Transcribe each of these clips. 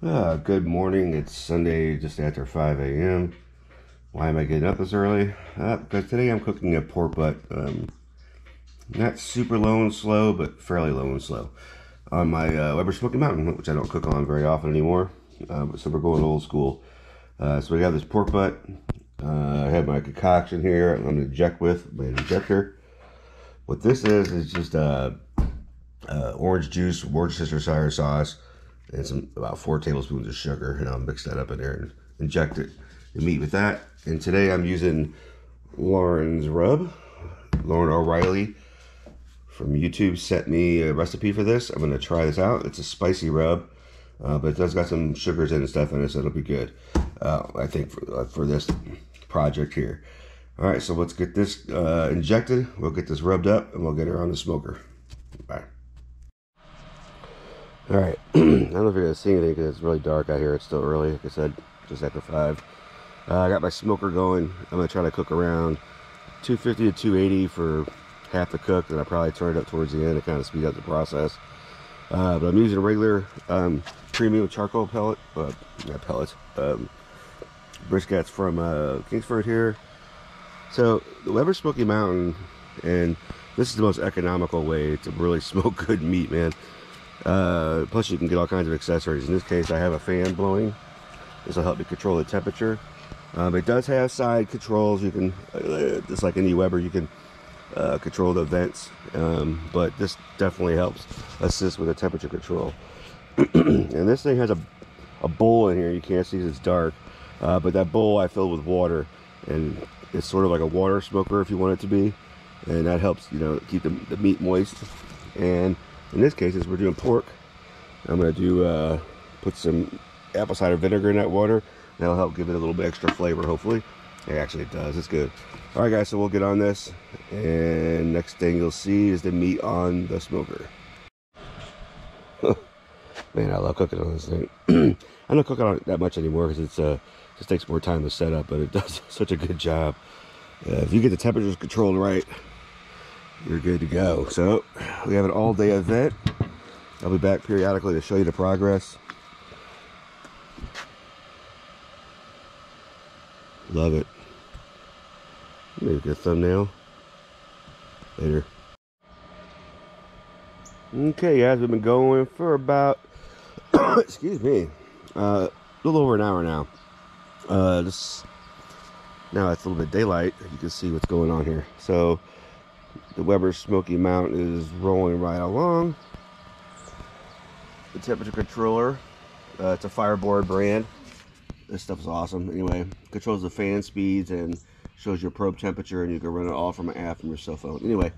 Uh, good morning. It's Sunday, just after 5 a.m. Why am I getting up this early? Uh, because today I'm cooking a pork butt. Um, not super low and slow, but fairly low and slow. On my uh, Weber Smoky Mountain, which I don't cook on very often anymore. Uh, so we're going old school. Uh, so we got this pork butt. Uh, I have my concoction here. I'm going to inject with my injector. What this is, is just uh, orange juice, Worcestershire sauce, and some about four tablespoons of sugar, and I'll mix that up in there and inject it the meat with that. And today I'm using Lauren's rub. Lauren O'Reilly from YouTube sent me a recipe for this. I'm gonna try this out. It's a spicy rub, uh, but it does got some sugars in and stuff in it, so it'll be good. Uh, I think for uh, for this project here. All right, so let's get this uh, injected. We'll get this rubbed up, and we'll get her on the smoker. Bye. All right, don't know if you're gonna see anything because it's really dark out here. It's still early, like I said, just after five. Uh, I got my smoker going. I'm gonna try to cook around 250 to 280 for half the cook, then I probably turn it up towards the end to kind of speed up the process. Uh, but I'm using a regular um, premium charcoal pellet, uh, not pellet, um, briquettes from uh, Kingsford here. So the Weber Smoky Mountain, and this is the most economical way to really smoke good meat, man. Uh, plus, you can get all kinds of accessories. In this case, I have a fan blowing. This will help me control the temperature. Um, it does have side controls. You can, uh, just like any Weber, you can uh, control the vents. Um, but this definitely helps assist with the temperature control. and this thing has a, a bowl in here. You can't see it's dark. Uh, but that bowl I filled with water. And it's sort of like a water smoker if you want it to be. And that helps, you know, keep the, the meat moist. And in this case, as we're doing pork, I'm to do uh, put some apple cider vinegar in that water. That'll help give it a little bit extra flavor, hopefully. It actually, does. It's good. All right, guys, so we'll get on this. And next thing you'll see is the meat on the smoker. Man, I love cooking on this thing. I don't cook on it that much anymore because it's uh, just takes more time to set up, but it does such a good job. Uh, if you get the temperatures controlled right, you're good to go. So we have an all day event. I'll be back periodically to show you the progress. Love it. Maybe a good thumbnail. Later. Okay, guys, we've been going for about, excuse me, uh, a little over an hour now. Uh, this, now it's a little bit daylight. You can see what's going on here. So, the Weber Smoky Mountain is rolling right along. The temperature controller, uh, it's a Fireboard brand. This stuff is awesome. Anyway, controls the fan speeds and shows your probe temperature, and you can run it all from an app from your cell phone. Anyway,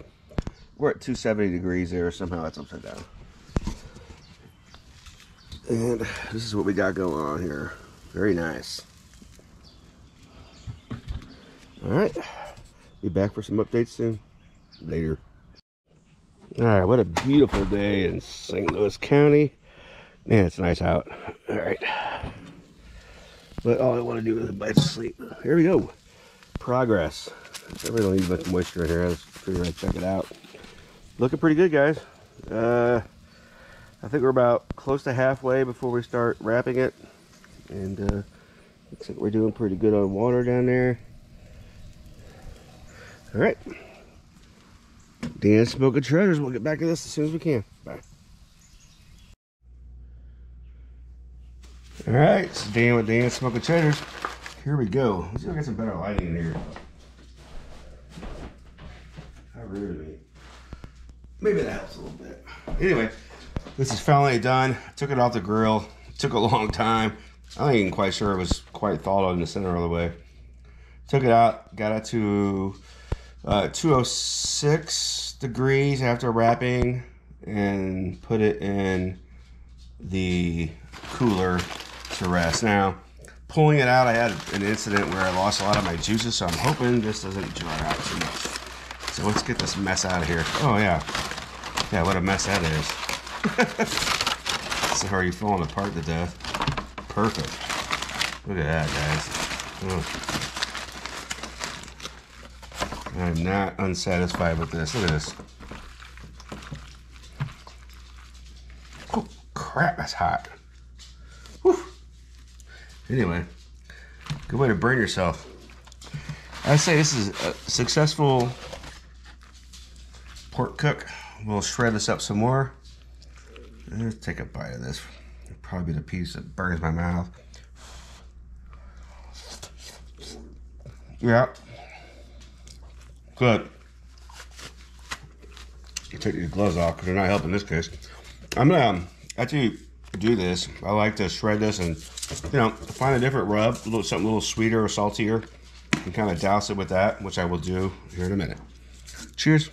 we're at 270 degrees there. Somehow that's upside down. And this is what we got going on here. Very nice. All right. Be back for some updates soon later. All right, what a beautiful day in St. Louis County. Man, it's nice out. All right. But all I want to do is a bite of sleep. Here we go. Progress. I really don't need much moisture in here. I just figured I'd check it out. Looking pretty good, guys. Uh, I think we're about close to halfway before we start wrapping it. And uh, looks like we're doing pretty good on water down there. All right. Dan Smoking Treasures. We'll get back to this as soon as we can. Bye. All right, it's Dan with Dan Smoking Treasures. Here we go. Let's see if I get some better lighting in here. How rude of me. Maybe that helps a little bit. Anyway, this is finally done. Took it off the grill. Took a long time. I ain't even quite sure it was quite thawed in the center all the way. Took it out. Got it to uh, 206 degrees after wrapping and put it in the cooler to rest. Now, pulling it out, I had an incident where I lost a lot of my juices, so I'm hoping this doesn't dry out too much. So let's get this mess out of here. Oh, yeah. Yeah, what a mess that is. so are you falling apart to death. Perfect. Look at that, guys. Oh. I'm not unsatisfied with this. Look at this. Oh, crap, that's hot. Whew. Anyway, good way to burn yourself. I'd say this is a successful pork cook. We'll shred this up some more. Let's take a bite of this. Probably the piece that burns my mouth. Yeah. Good. You take these gloves off because they're not helping this case. I'm gonna um, after you do this, I like to shred this and you know find a different rub, a little something a little sweeter or saltier, and kind of douse it with that, which I will do here in a minute. Cheers.